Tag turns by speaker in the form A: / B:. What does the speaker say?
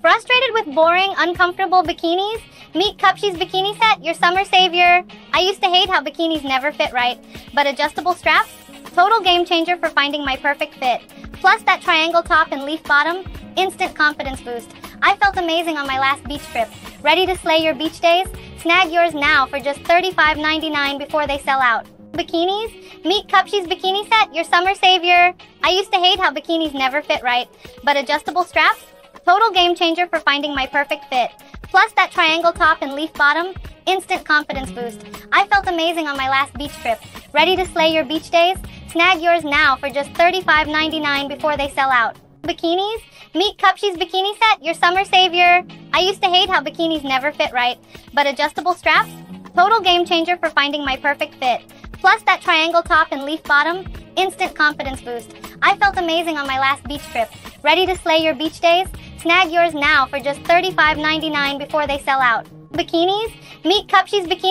A: Frustrated with boring, uncomfortable bikinis? Meet Cupshe's Bikini Set, your summer savior. I used to hate how bikinis never fit right, but adjustable straps? Total game changer for finding my perfect fit. Plus that triangle top and leaf bottom? Instant confidence boost. I felt amazing on my last beach trip. Ready to slay your beach days? Snag yours now for just $35.99 before they sell out. Bikinis? Meet Cupshe's Bikini Set, your summer savior. I used to hate how bikinis never fit right, but adjustable straps? Total game changer for finding my perfect fit. Plus that triangle top and leaf bottom? Instant confidence boost. I felt amazing on my last beach trip. Ready to slay your beach days? Snag yours now for just $35.99 before they sell out. Bikinis? Meet Cupshe's Bikini Set, your summer savior. I used to hate how bikinis never fit right, but adjustable straps? Total game changer for finding my perfect fit. Plus that triangle top and leaf bottom? Instant confidence boost. I felt amazing on my last beach trip. Ready to slay your beach days? Snag yours now for just $35.99 before they sell out. Bikinis? Meet Cupshe's Bikini